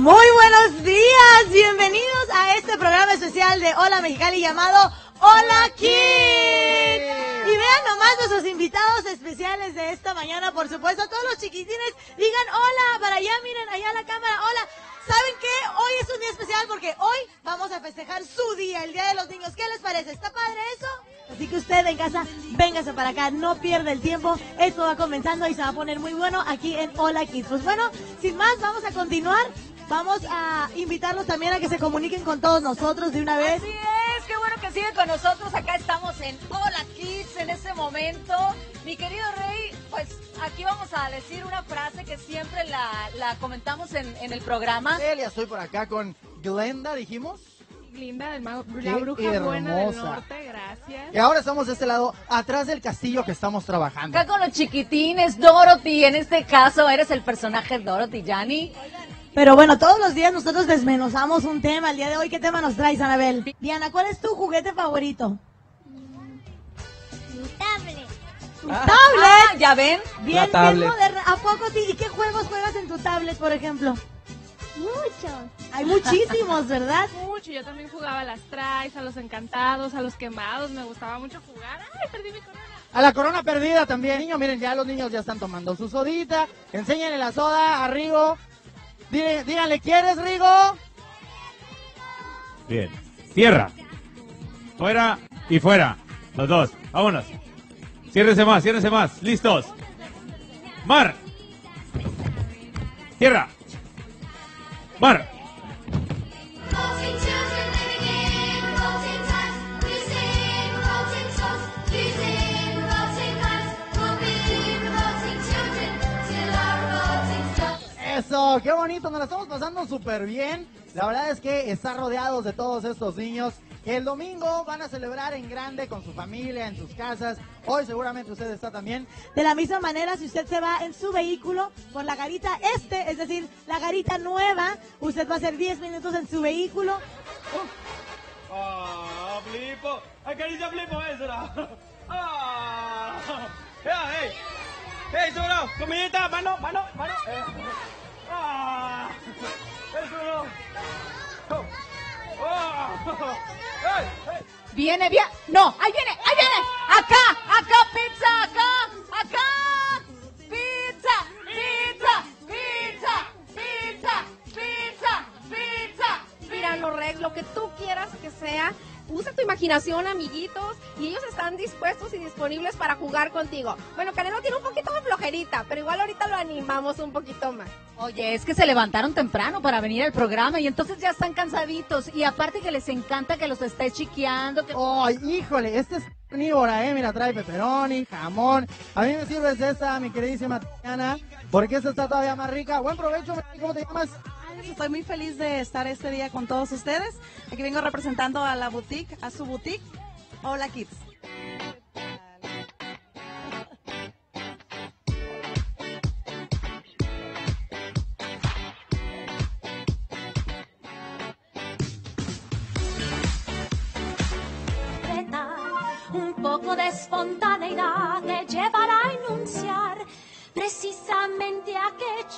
Muy buenos días, bienvenidos a este programa especial de Hola Mexicali llamado Hola Kids. Y vean nomás nuestros invitados especiales de esta mañana, por supuesto, todos los chiquitines digan hola, para allá miren, allá la cámara, hola. ¿Saben qué? Hoy es un día especial porque hoy vamos a festejar su día, el Día de los Niños. ¿Qué les parece? ¿Está padre eso? Así que usted en casa, véngase para acá, no pierda el tiempo. Esto va comenzando y se va a poner muy bueno aquí en Hola Kids. Pues bueno, sin más, vamos a continuar. Vamos a invitarlos también a que se comuniquen con todos nosotros de una vez. Así es, qué bueno que siguen con nosotros. Acá estamos en Hola Kids en este momento. Mi querido Rey, pues aquí vamos a decir una frase que siempre la, la comentamos en, en el programa. Celia, estoy por acá con Glenda, dijimos. Linda, del mago- Qué la bruja buena del hermosa. norte, gracias. Y ahora estamos de este lado, atrás del castillo que estamos trabajando. Acá con los chiquitines, Dorothy, en este caso eres el personaje Dorothy, Yanni. Pero bueno, todos los días nosotros desmenuzamos un tema. El día de hoy, ¿qué tema nos traes, Anabel? Diana, ¿cuál es tu juguete favorito? Mi tablet. ¿Tu Ah, tablet? ¿Ya ven? Bien, La bien moderna. ¿A poco sí? ¿Y qué juegos juegas en tu tablet, por ejemplo? Muchos. Hay muchísimos, ¿verdad? Mucho, yo también jugaba a las tries, a los encantados, a los quemados, me gustaba mucho jugar. Ay, perdí mi corona. A la corona perdida también, niño. Miren, ya los niños ya están tomando su sodita. Enséñenle la soda a Rigo. Dile- díganle, ¿quieres, Rigo? Bien. Tierra. Fuera y fuera. Los dos. Vámonos. Ciérrense más, ciérrense más. Listos. Mar. Tierra. Mar. Eso, qué bonito, nos la estamos pasando súper bien. La verdad es que está rodeados de todos estos niños. que El domingo van a celebrar en grande con su familia, en sus casas. Hoy seguramente usted está también. De la misma manera, si usted se va en su vehículo por la garita este, es decir, la garita nueva, usted va a hacer 10 minutos en su vehículo. Ah, flipo. Acaricia flipo, eso Ah. hey. Hey, solo. Comidita, mano, mano, mano. Viene, bien. No, ahí viene, ahí viene. Acá, acá, pizza, acá, acá. Pizza, pizza, pizza, pizza, pizza, pizza. Mira, lo, lo que tú quieras que sea, usa tu imaginación, amiguitos, y ellos están dispuestos y disponibles para jugar contigo. Bueno, Canelo tiene un poquito de flojerita, pero igual ahorita lo animamos un poquito más. Oye, es que se levantaron temprano para venir al programa y entonces ya están cansaditos. Y aparte que les encanta que los esté chiqueando. Que... ¡Ay, híjole! Este es carnívora, ¿eh? Mira, trae pepperoni, jamón. A mí me sirves de esta, mi queridísima Tatiana, porque esta está todavía más rica. Buen provecho, ¿cómo te llamas? Estoy muy feliz de estar este día con todos ustedes. Aquí vengo representando a la boutique, a su boutique. Hola Kids. Un poco de espontaneidad te llevará a enunciar precisamente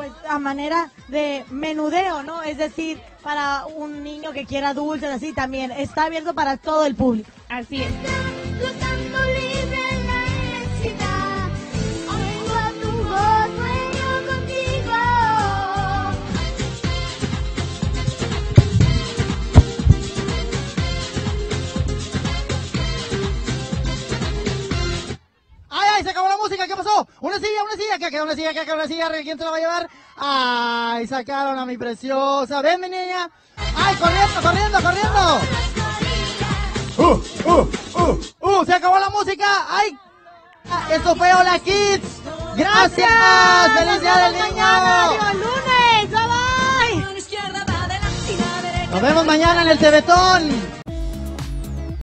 pues a manera de menudeo, ¿no? Es decir, para un niño que quiera dulces así también. Está abierto para todo el público. Así es. Música! ¿Qué pasó? ¡Una silla, una silla! ¿Qué queda una silla? ¿Qué queda una silla? ¿Quién te la va a llevar? ¡Ay! Sacaron a mi preciosa. ¡Ven, mi niña! ¡Ay, corriendo, corriendo, corriendo! ¡Uh, uh, uh! ¡Uh! ¡Se acabó la música! ¡Ay! ¡Esto fue Hola Kids! ¡Gracias! ¡Feliz Día del Niño! ¡Arriba el lunes! ¡Bye bye! Nos vemos mañana en el Tebetón.